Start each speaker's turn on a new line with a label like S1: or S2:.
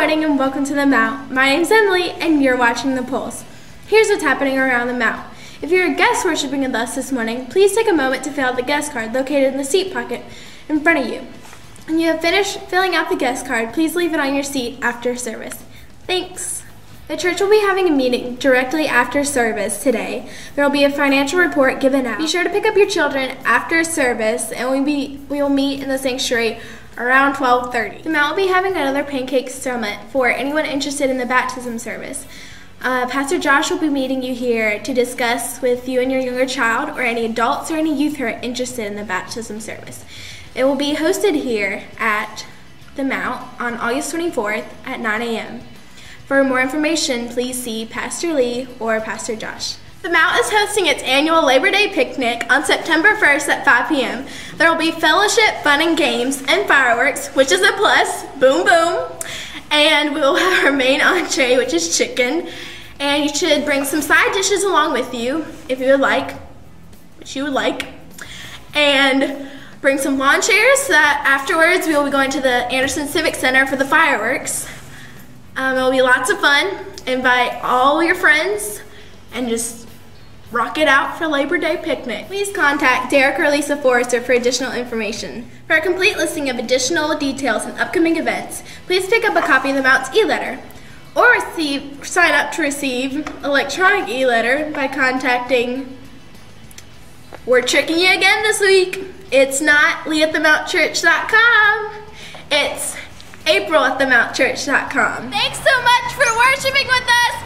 S1: morning and welcome to the Mount. My name's Emily and you're watching The Pulse. Here's what's happening around the Mount. If you're a guest worshiping with us this morning, please take a moment to fill out the guest card located in the seat pocket in front of you. When you have finished filling out the guest card, please leave it on your seat after service. Thanks. The church will be having a meeting directly after service today. There will be a financial report given out. Be sure to pick up your children after service and we, be, we will meet in the sanctuary around 12:30. The Mount will be having another pancake summit for anyone interested in the baptism service. Uh, Pastor Josh will be meeting you here to discuss with you and your younger child or any adults or any youth who are interested in the baptism service. It will be hosted here at the Mount on August 24th at 9 a.m. For more information, please see Pastor Lee or Pastor Josh. The Mount is hosting its annual Labor Day picnic on September 1st at 5 p.m. There will be fellowship, fun, and games, and fireworks, which is a plus. Boom, boom. And we will have our main entree, which is chicken. And you should bring some side dishes along with you, if you would like, which you would like. And bring some lawn chairs so that afterwards we will be going to the Anderson Civic Center for the fireworks. Um, it will be lots of fun. Invite all your friends and just rock it out for Labor Day picnic. Please contact Derek or Lisa Forrester for additional information. For a complete listing of additional details and upcoming events, please pick up a copy of the Mounts e-letter or receive, sign up to receive electronic e-letter by contacting We're tricking you again this week. It's not Lee at. It's April at.
S2: Thanks so much for worshiping with us.